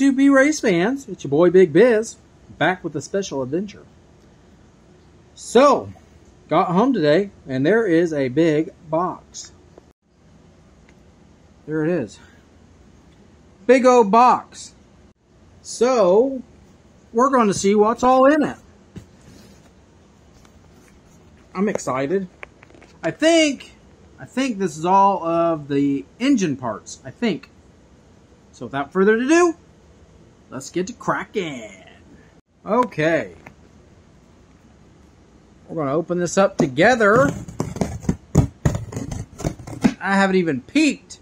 Ho, 2P race fans. It's your boy Big Biz, back with a special adventure. So, got home today, and there is a big box. There it is. Big old box. So, we're going to see what's all in it. I'm excited. I think, I think this is all of the engine parts. I think. So without further ado, let's get to cracking. Okay. We're going to open this up together. I haven't even peeked.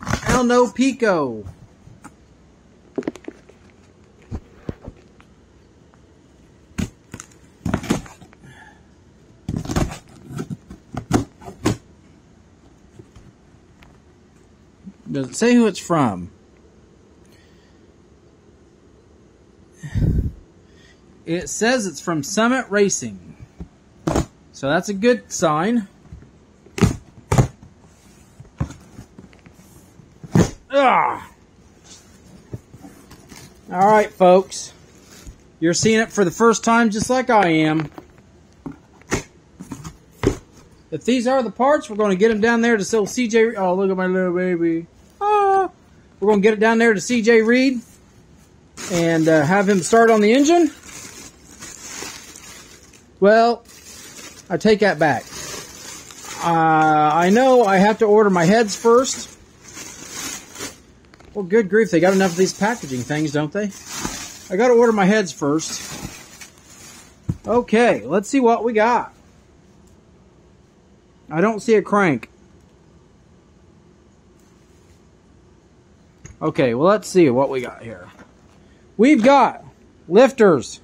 Hell no Pico. Does it say who it's from? It says it's from Summit Racing. So that's a good sign. Ah. All right, folks. You're seeing it for the first time just like I am. If these are the parts, we're going to get them down there to sell CJ. Oh, look at my little baby. Ah. We're going to get it down there to CJ Reed and uh, have him start on the engine. Well, I take that back. Uh, I know I have to order my heads first. Well, good grief, they got enough of these packaging things, don't they? I got to order my heads first. Okay, let's see what we got. I don't see a crank. Okay, well, let's see what we got here. We've got lifters.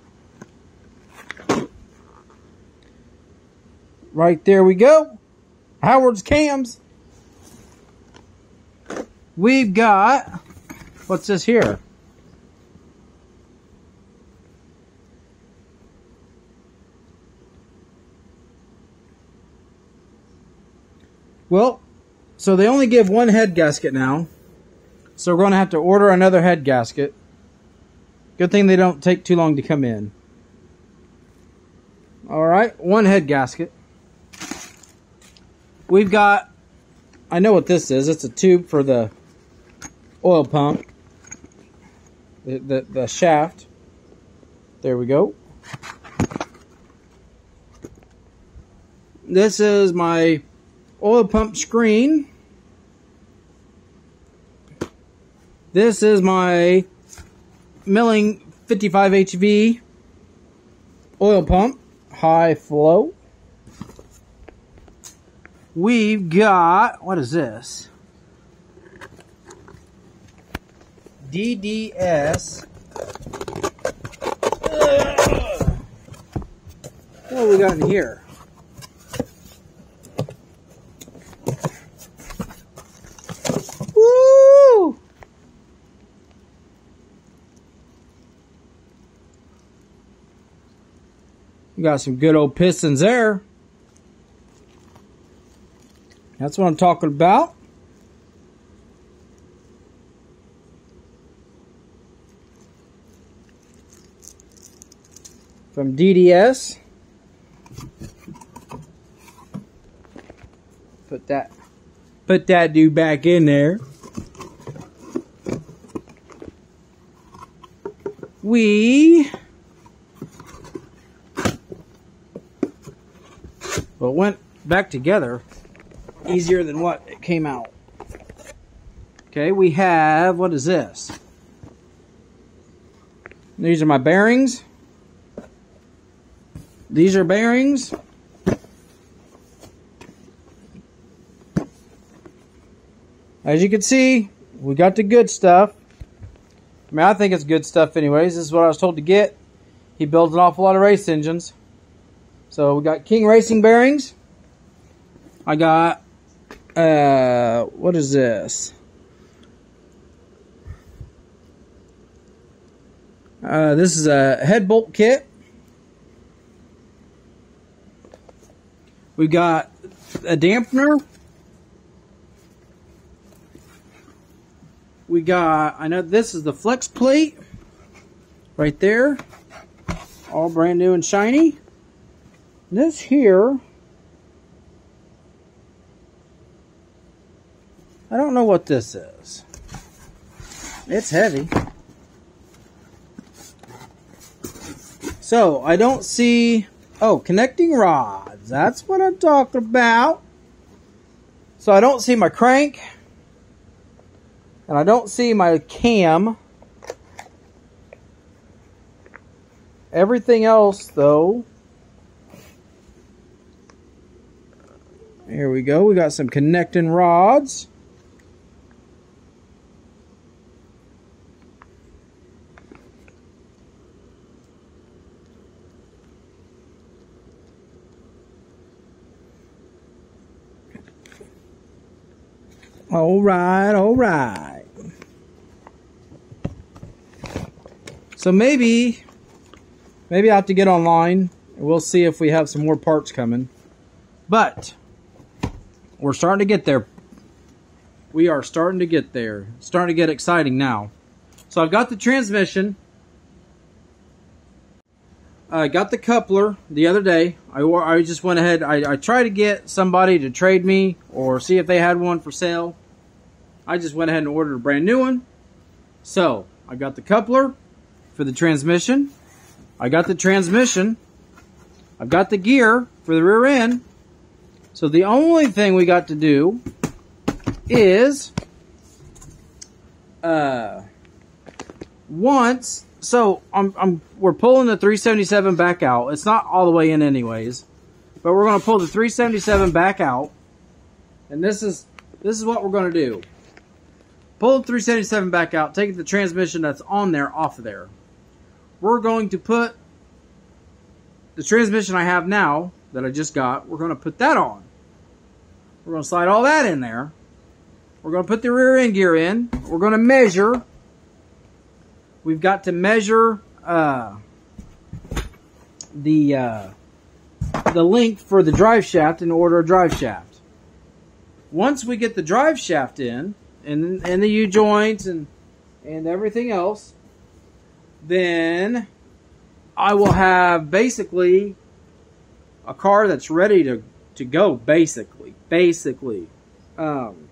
Right there we go. Howard's cams. We've got, what's this here? Well, so they only give one head gasket now. So we're going to have to order another head gasket. Good thing they don't take too long to come in. Alright, one head gasket. We've got, I know what this is. It's a tube for the oil pump. The, the, the shaft. There we go. This is my oil pump screen. This is my Melling 55 HV oil pump, high flow. We've got, what is this? DDS. What we got in here? Woo! Got some good old pistons there. That's what I'm talking about. From DDS. Put that put that dude back in there. We well went back together easier than what it came out. Okay, we have what is this? These are my bearings. These are bearings. As you can see, we got the good stuff. I mean, I think it's good stuff anyways. This is what I was told to get. He builds an awful lot of race engines. So we got King Racing bearings. I got, uh, what is this? Uh, this is a head bolt kit. We've got a dampener. we got, I know this is the flex plate right there. All brand new and shiny. This here, I don't know what this is. It's heavy. So, I don't see... Oh, connecting rods. That's what I'm talking about. So, I don't see my crank. And I don't see my cam. Everything else, though... Here we go. We got some connecting rods. All right, all right. So maybe, maybe I have to get online. And we'll see if we have some more parts coming. But we're starting to get there. We are starting to get there. It's starting to get exciting now. So I've got the transmission. I got the coupler the other day. I, I just went ahead. I, I tried to get somebody to trade me or see if they had one for sale. I just went ahead and ordered a brand new one. So, I got the coupler for the transmission. I got the transmission. I've got the gear for the rear end. So the only thing we got to do is uh, once so I'm, I'm we're pulling the 377 back out. It's not all the way in anyways, but we're going to pull the 377 back out. And this is this is what we're going to do. Pull the 377 back out, take the transmission that's on there off of there. We're going to put the transmission I have now that I just got, we're going to put that on. We're going to slide all that in there. We're going to put the rear end gear in. We're going to measure. We've got to measure uh, the uh, the length for the drive shaft in order a drive shaft. Once we get the drive shaft in, and and the U joints and and everything else, then I will have basically a car that's ready to to go. Basically, basically. Um,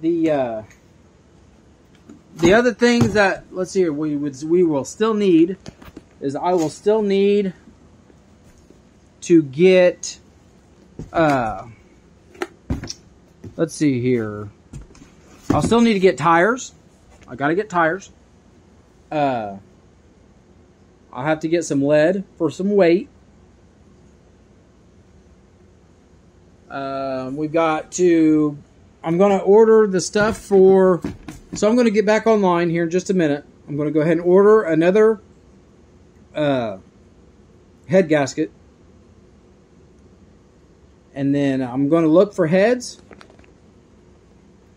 the uh, the other things that let's see here we would we will still need is I will still need to get uh let's see here. I'll still need to get tires. I got to get tires. Uh, I'll have to get some lead for some weight. Um, we've got to. I'm going to order the stuff for. So I'm going to get back online here in just a minute. I'm going to go ahead and order another uh, head gasket. And then I'm going to look for heads.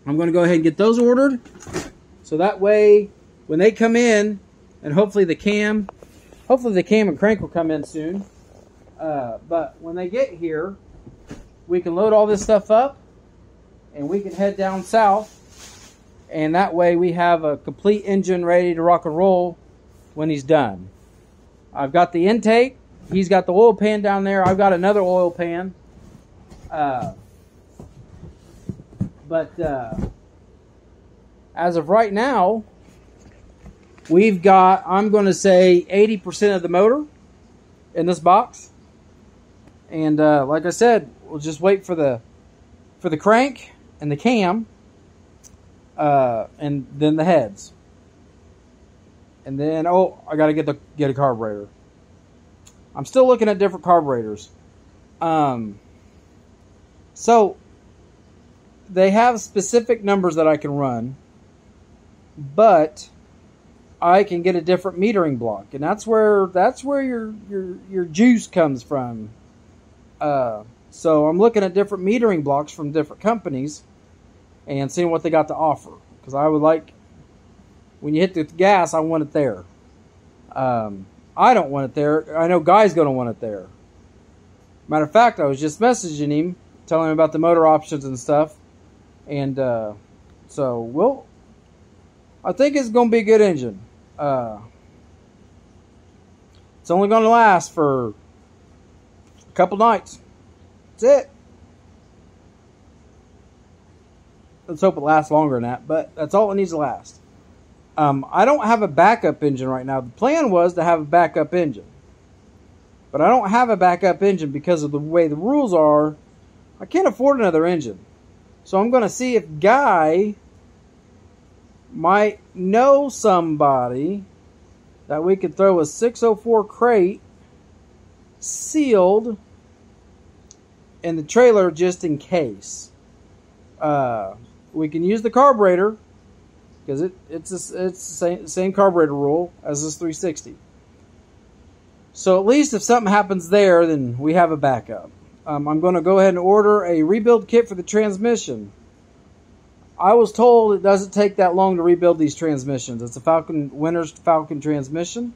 I'm going to go ahead and get those ordered. So that way, when they come in, and hopefully the cam, hopefully the cam and crank will come in soon. Uh, but when they get here, we can load all this stuff up, and we can head down south. And that way we have a complete engine ready to rock and roll when he's done. I've got the intake. He's got the oil pan down there. I've got another oil pan. Uh, but uh, as of right now, we've got, I'm going to say 80% of the motor in this box. And uh, like I said, we'll just wait for the for the crank and the cam uh, and then the heads. And then, oh, I got to get the get a carburetor. I'm still looking at different carburetors. Um, so they have specific numbers that I can run, but I can get a different metering block, and that's where that's where your your your juice comes from. Uh, so I'm looking at different metering blocks from different companies, and seeing what they got to offer. Because I would like, when you hit the gas, I want it there. Um, I don't want it there. I know Guy's going to want it there. Matter of fact, I was just messaging him, telling him about the motor options and stuff And uh, so we'll. I think it's going to be a good engine. Uh, it's only going to last for a couple nights. That's it. Let's hope it lasts longer than that, but that's all it needs to last. Um, I don't have a backup engine right now. The plan was to have a backup engine. But I don't have a backup engine because of the way the rules are. I can't afford another engine. So I'm going to see if Guy might know somebody that we could throw a 604 crate sealed in the trailer just in case. Uh, we can use the carburetor because it, it's a, it's the same, same carburetor rule as this 360. So at least if something happens there, then we have a backup. Um, I'm going to go ahead and order a rebuild kit for the transmission. I was told it doesn't take that long to rebuild these transmissions. It's a Falcon Winters Falcon transmission.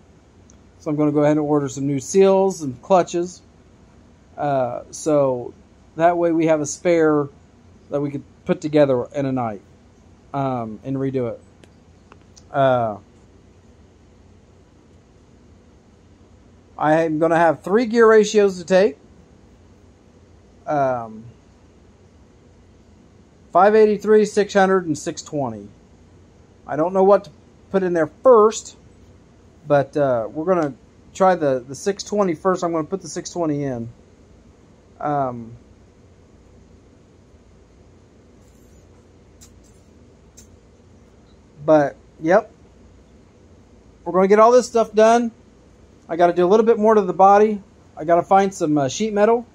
So I'm going to go ahead and order some new seals and clutches. Uh, so that way we have a spare that we could put together in a night um, and redo it. Uh, I am going to have three gear ratios to take. Um, 583, 600, and 620. I don't know what to put in there first, but uh, we're going to try the, the 620 first. I'm going to put the 620 in. Um, but, yep. We're going to get all this stuff done. I got to do a little bit more to the body. I got to find some uh, sheet metal.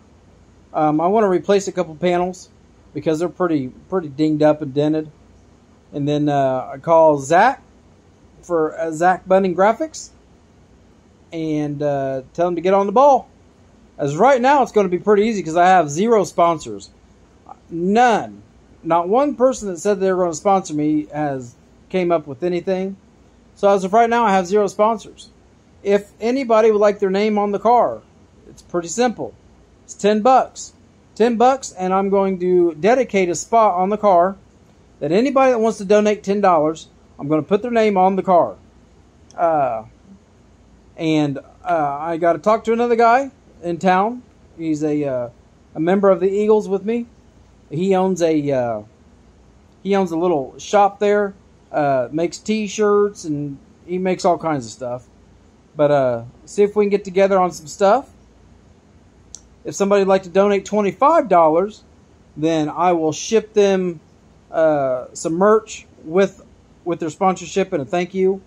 Um, I want to replace a couple panels because they're pretty pretty dinged up and dented. And then uh, I call Zach for uh, Zach Bunning Graphics and uh, tell him to get on the ball. As right now, it's going to be pretty easy because I have zero sponsors. None. Not one person that said they were going to sponsor me has came up with anything. So as of right now, I have zero sponsors if anybody would like their name on the car, it's pretty simple. It's 10 bucks. 10 bucks and I'm going to dedicate a spot on the car that anybody that wants to donate $10, I'm going to put their name on the car. Uh, and uh, I got to talk to another guy in town. He's a uh, a member of the Eagles with me. He owns a uh, he owns a little shop there. Uh, makes T-shirts and he makes all kinds of stuff. But uh, see if we can get together on some stuff. If somebody would like to donate $25, then I will ship them uh, some merch with with their sponsorship and a thank you.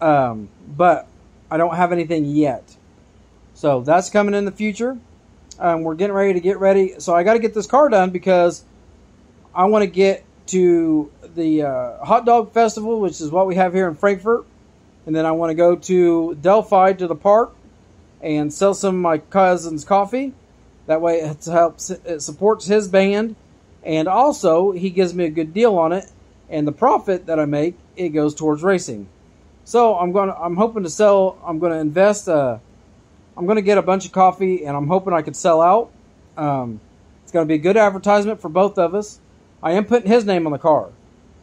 Um, but I don't have anything yet. So that's coming in the future. Um, we're getting ready to get ready. So I got to get this car done because I want to get to the uh, hot dog festival, which is what we have here in Frankfort, and then I want to go to Delphi to the park and sell some of my cousin's coffee. That way it helps it supports his band and also he gives me a good deal on it and the profit that I make it goes towards racing. So I'm going to I'm hoping to sell I'm going to invest uh I'm going to get a bunch of coffee and I'm hoping I could sell out. Um, it's going to be a good advertisement for both of us. I am putting his name on the car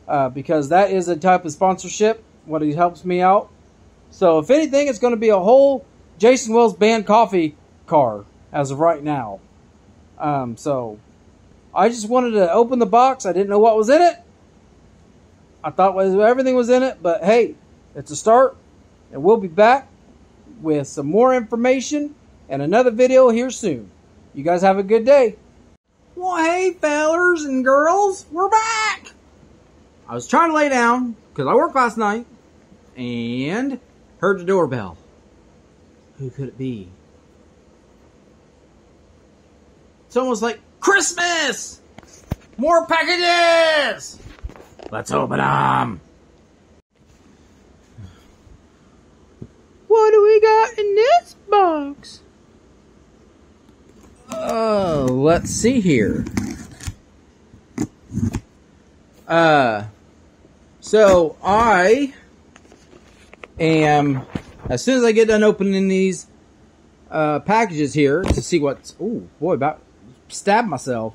uh, because that is a type of sponsorship what he helps me out. So if anything, it's going to be a whole Jason Wells band coffee car as of right now. Um, so I just wanted to open the box. I didn't know what was in it. I thought everything was in it, but hey, it's a start, and we'll be back with some more information and another video here soon. You guys have a good day. Well, hey, fellers and girls, we're back. I was trying to lay down because I worked last night and heard the doorbell. Who could it be? It's almost like Christmas! More packages! Let's open them! What do we got in this box? Oh, let's see here. Uh, so I am, as soon as I get done opening these uh, packages here to see what's, oh boy, about stab myself.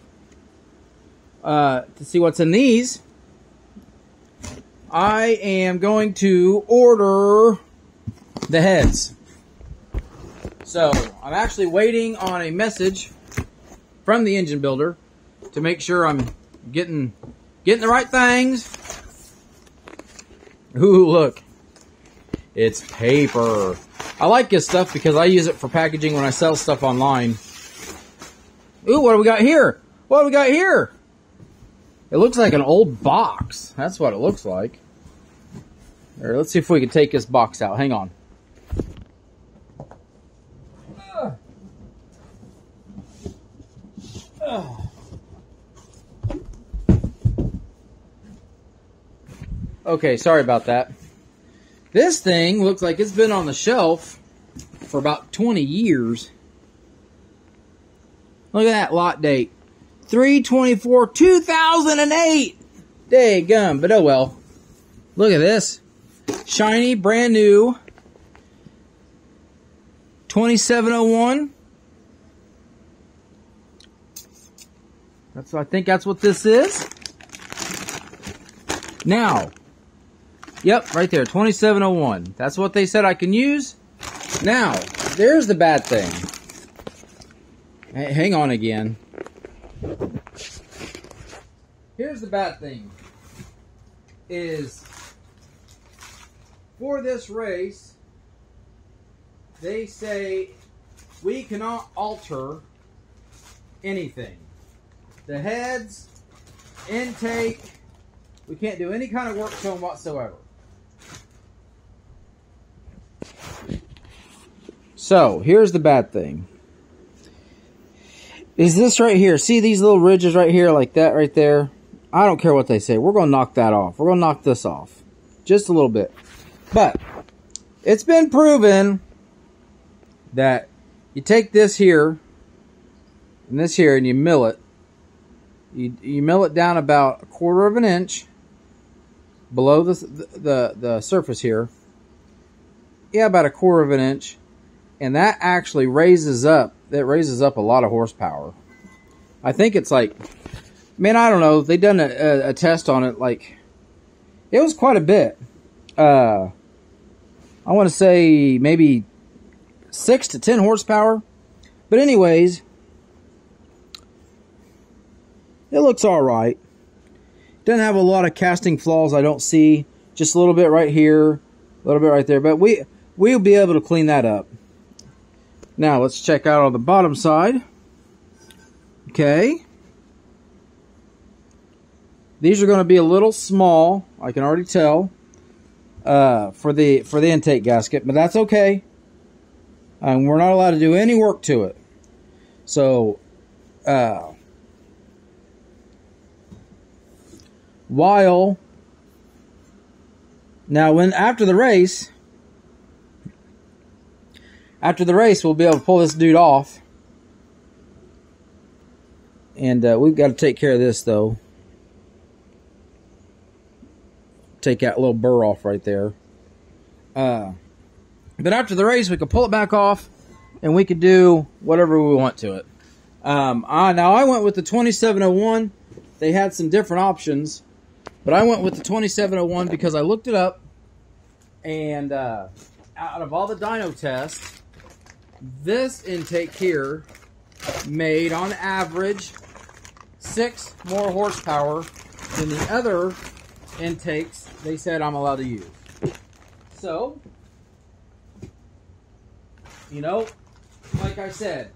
uh, to see what's in these, I am going to order the heads. So I'm actually waiting on a message from the engine builder to make sure I'm getting getting the right things. Ooh, look. It's paper. I like this stuff because I use it for packaging when I sell stuff online. Ooh, what do we got here? What do we got here? It looks like an old box. That's what it looks like. Here, let's see if we can take this box out. Hang on. Okay, sorry about that. This thing looks like it's been on the shelf for about 20 years. Look at that lot date. 324 2008. Day gum, but oh well. Look at this. Shiny, brand new. 2701. That's I think that's what this is. Now, Yep, right there, 2701. That's what they said I can use. Now, there's the bad thing. Hey, hang on again. Here's the bad thing. Is for this race, they say we cannot alter anything. The heads, intake, we can't do any kind of work to them whatsoever. So, here's the bad thing. Is this right here? See these little ridges right here, like that right there? I don't care what they say. We're going to knock that off. We're going to knock this off. Just a little bit. But, it's been proven that you take this here, and this here, and you mill it. You, you mill it down about a quarter of an inch below the, the, the surface here. Yeah, about a quarter of an inch and that actually raises up that raises up a lot of horsepower. I think it's like, man, I don't know. They done a, a, a, test on it. Like, it was quite a bit. Uh, I want to say maybe six to ten horsepower. But anyways, it looks all right. Doesn't have a lot of casting flaws. I don't see. Just a little bit right here, a little bit right there. But we we'll be able to clean that up. Now let's check out on the bottom side. Okay. These are going to be a little small, I can already tell, uh, for the for the intake gasket, but that's okay. And we're not allowed to do any work to it. So, uh, while now when after the race after the race, we'll be able to pull this dude off. And uh, we've got to take care of this, though. Take that little burr off right there. Uh, but after the race, we can pull it back off, and we can do whatever we want to it. Um, I, now, I went with the 2701. They had some different options, but I went with the 2701 because I looked it up, and uh, out of all the dyno tests, this intake here made on average six more horsepower than the other intakes they said I'm allowed to use. So, you know, like I said,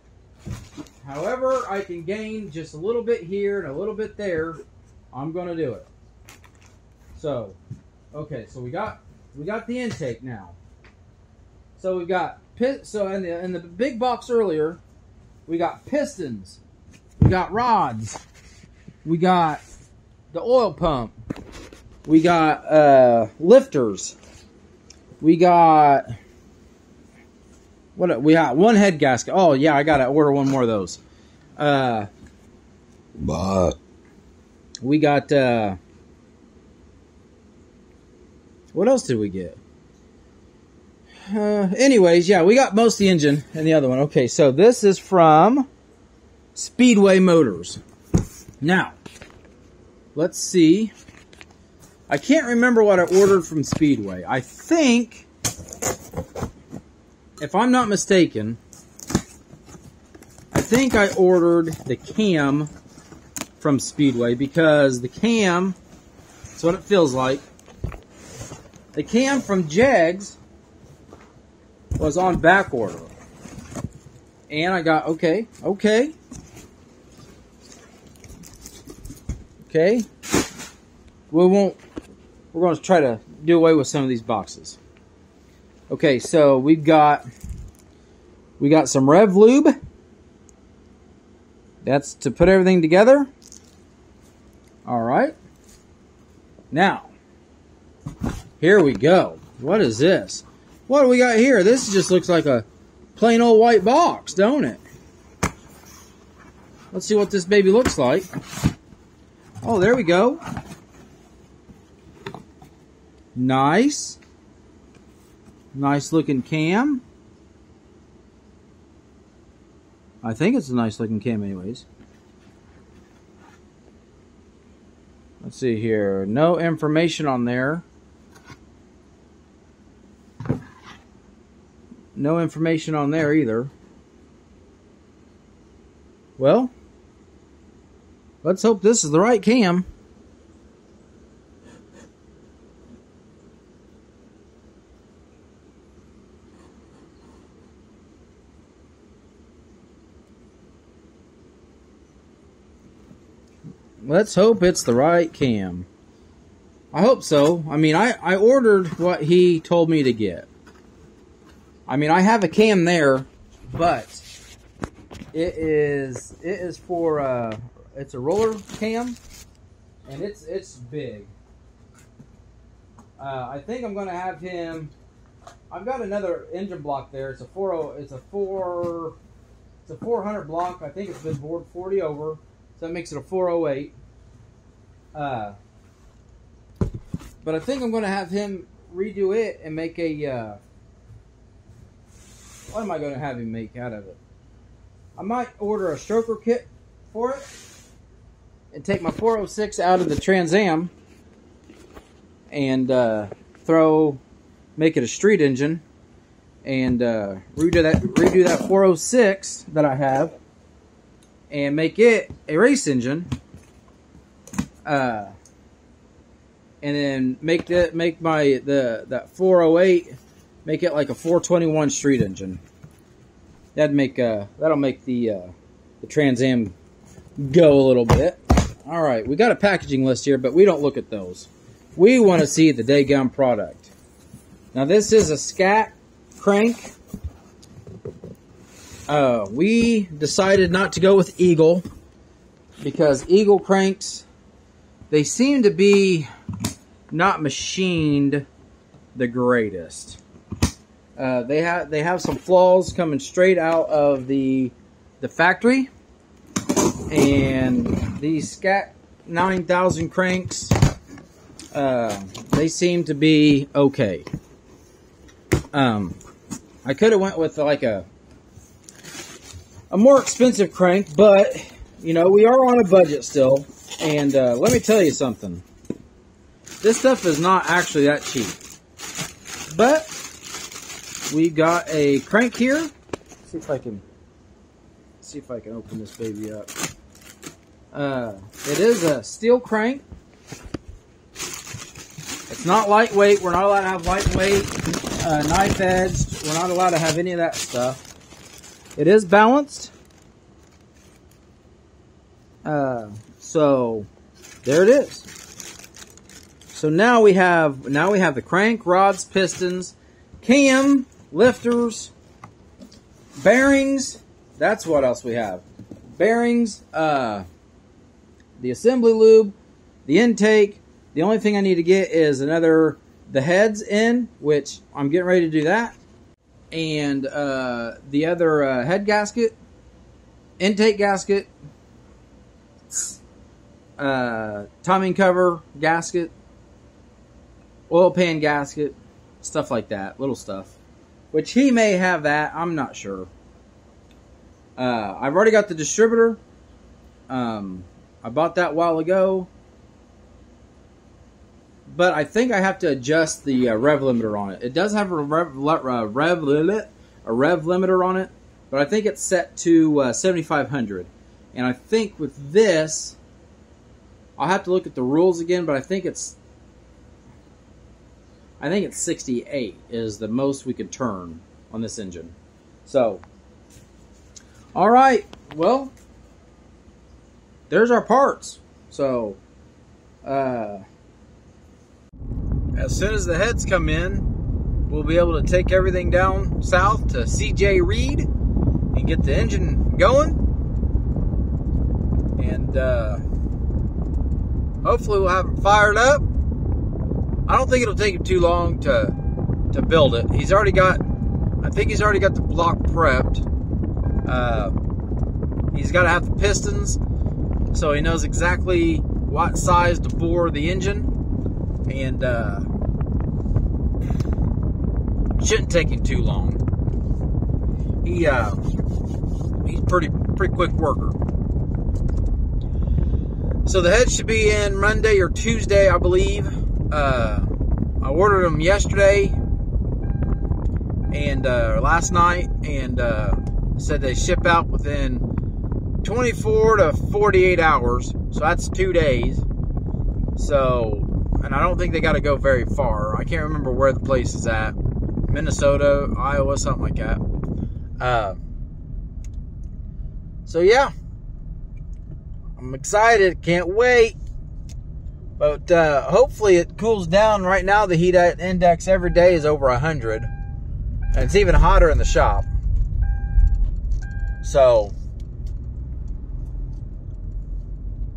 however I can gain just a little bit here and a little bit there, I'm going to do it. So, okay, so we got we got the intake now. So we've got pit. So in the in the big box earlier, we got pistons, we got rods, we got the oil pump, we got uh, lifters, we got what we got one head gasket. Oh yeah, I gotta order one more of those. Uh, but we got uh, what else did we get? Uh, anyways, yeah, we got most the engine and the other one. Okay, so this is from Speedway Motors. Now, let's see. I can't remember what I ordered from Speedway. I think, if I'm not mistaken, I think I ordered the cam from Speedway because the cam, that's what it feels like. The cam from Jegs was on back order. And I got, okay, okay. Okay. We won't, we're going to try to do away with some of these boxes. Okay, so we've got, we got some Rev Lube. That's to put everything together. All right. Now, here we go. What is this? What do we got here? This just looks like a plain old white box, don't it? Let's see what this baby looks like. Oh, there we go. Nice. Nice looking cam. I think it's a nice looking cam anyways. Let's see here. No information on there. No information on there either. Well, let's hope this is the right cam. Let's hope it's the right cam. I hope so. I mean, I, I ordered what he told me to get. I mean, I have a cam there, but it is it is for uh, it's a roller cam, and it's it's big. Uh, I think I'm to have him. I've got another engine block there. It's a four. It's a four. It's a 400 block. I think it's been bored 40 over, so that makes it a 408. Uh, but I think I'm going to have him redo it and make a. What am I going to have him make out of it? I might order a stroker kit for it and take my 406 out of the Trans Am and uh, throw, make it a street engine and uh, redo that redo that 406 that I have and make it a race engine. Uh, and then make that make my the that 408 make it like a 421 street engine. That'd make uh that'll make the uh, the Trans Am go a little bit. All right, we got a packaging list here, but we don't look at those. We want to see the Daygum product. Now this is a scat crank. Uh, we decided not to go with Eagle because Eagle cranks they seem to be not machined the greatest. Uh, they have they have some flaws coming straight out of the the factory, and these Scat 9000 cranks uh, they seem to be okay. Um, I could have went with like a a more expensive crank, but you know we are on a budget still. And uh, let me tell you something. This stuff is not actually that cheap, but we got a crank here. Let's see if I can see if I can open this baby up. Uh, it is a steel crank. It's not lightweight. We're not allowed to have lightweight, uh, knife edged. We're not allowed to have any of that stuff. It is balanced. Uh, so there it is. So now we have now we have the crank, rods, pistons, cam, lifters, bearings. That's what else we have. Bearings, uh, the assembly lube, the intake. The only thing I need to get is another, the heads in, which I'm getting ready to do that. And uh, the other uh, head gasket, intake gasket, uh, timing cover gasket, oil pan gasket, stuff like that, little stuff. Which he may have that, I'm not sure. Uh, I've already got the distributor. Um, I bought that a while ago. but I think I have to adjust the uh, rev limiter on it. It does have a rev, uh, rev, a rev limiter on it, but I think it's set to uh, 7,500. And I think with this, I'll have to look at the rules again, but I think it's I think it's 68 is the most we could turn on this engine. So, all right, well, there's our parts. So, uh, as soon as the heads come in, we'll be able to take everything down south to CJ Reed and get the engine going. And uh, hopefully we'll have it fired up. I don't think it'll take him too long to to build it. He's already got, I think he's already got the block prepped. Uh, he's got to have the pistons, so he knows exactly what size to bore the engine, and uh, shouldn't take him too long. He uh, he's pretty pretty quick worker. So the head should be in Monday or Tuesday, I believe. Uh, I ordered them yesterday and uh, last night, and uh, said they ship out within 24 to 48 hours. So that's two days. So, and I don't think they got to go very far. I can't remember where the place is at. Minnesota, Iowa, something like that. Uh, so yeah, I'm excited. Can't wait. But uh, hopefully it cools down. Right now, the heat index every day is over 100. And it's even hotter in the shop. So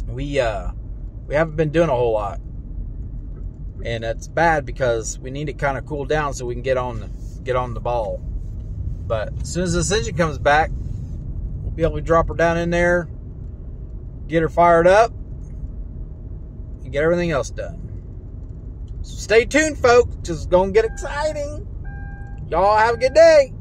we uh, we haven't been doing a whole lot, and it's bad because we need to kind of cool down so we can get on get on the ball. But as soon as this engine comes back, we'll be able to drop her down in there, get her fired up, and get everything else done. So stay tuned, folks. Just gonna get exciting. Y'all have a good day.